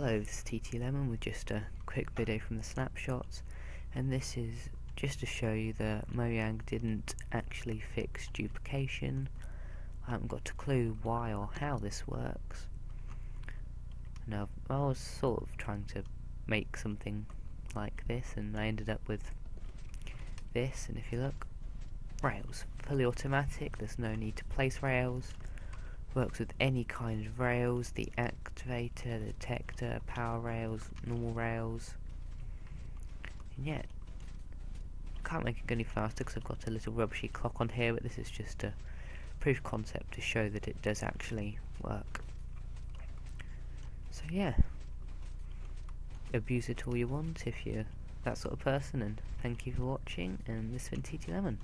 Hello, this is TT Lemon with just a quick video from the snapshots and this is just to show you that Mojang didn't actually fix duplication. I haven't got a clue why or how this works. Now, I was sort of trying to make something like this and I ended up with this and if you look, rails, fully automatic, there's no need to place rails works with any kind of rails, the activator, the detector, power rails, normal rails. And yet, can't make it go any faster because I've got a little rubbishy clock on here, but this is just a proof concept to show that it does actually work. So yeah, abuse it all you want if you're that sort of person, and thank you for watching, and this has been TT Lemon.